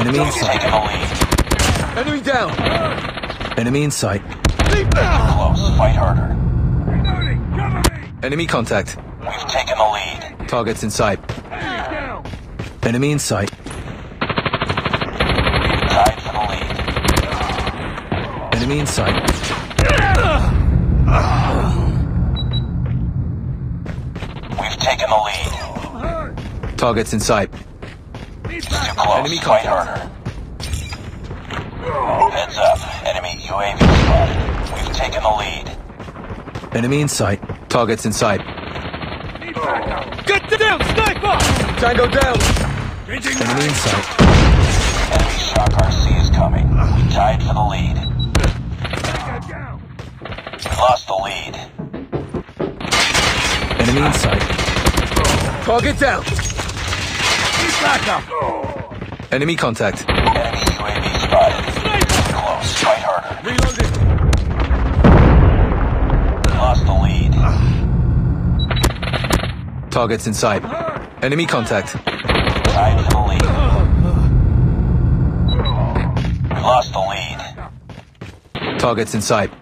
Enemy in sight. taken the lead. Enemy down! Enemy in sight. Close. Fight harder. Enemy contact. We've taken the lead. Targets in sight. Enemy in sight. We've Tied for the lead. Enemy in sight. We've taken the lead. Targets in sight. Too close. Enemy Fight contact. harder. Heads up. Enemy UAV spotted. We've taken the lead. Enemy in sight. Targets in sight. Get down, sniper! Tango down! Enemy in sight. Enemy Shock RC is coming. We tied for the lead. We lost the lead. Enemy in sight. Target down! Enemy contact. Enemy UAV spotted. Close. Fight harder. Reloading! Lost the lead. Targets in sight. Enemy contact. Tied for the lead. We lost the lead. Targets in sight.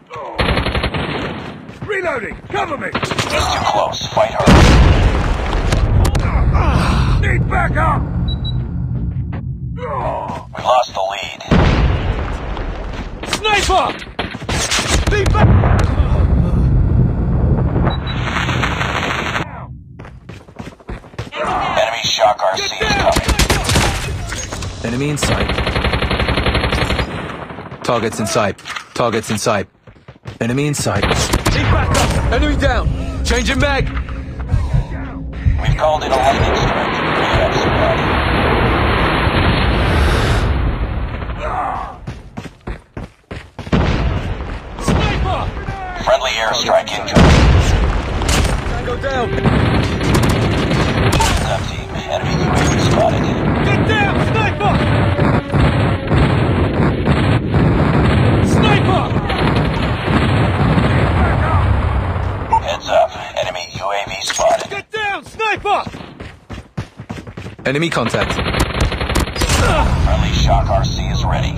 Reloading! Cover me! He's too close. Fight harder. Sniper! Need back! Enemy Shock RC is coming. Enemy in sight. Targets in sight. Targets in sight. Enemy in sight. Need backup! Enemy down! Changing mag! We've called in a lightning strike. Friendly airstrike incoming. Tango down! Heads up team. Enemy UAV spotted. Get down, sniper! Sniper! Heads up. Enemy UAV spotted. Get down, sniper! Enemy contact. Friendly Shock RC is ready.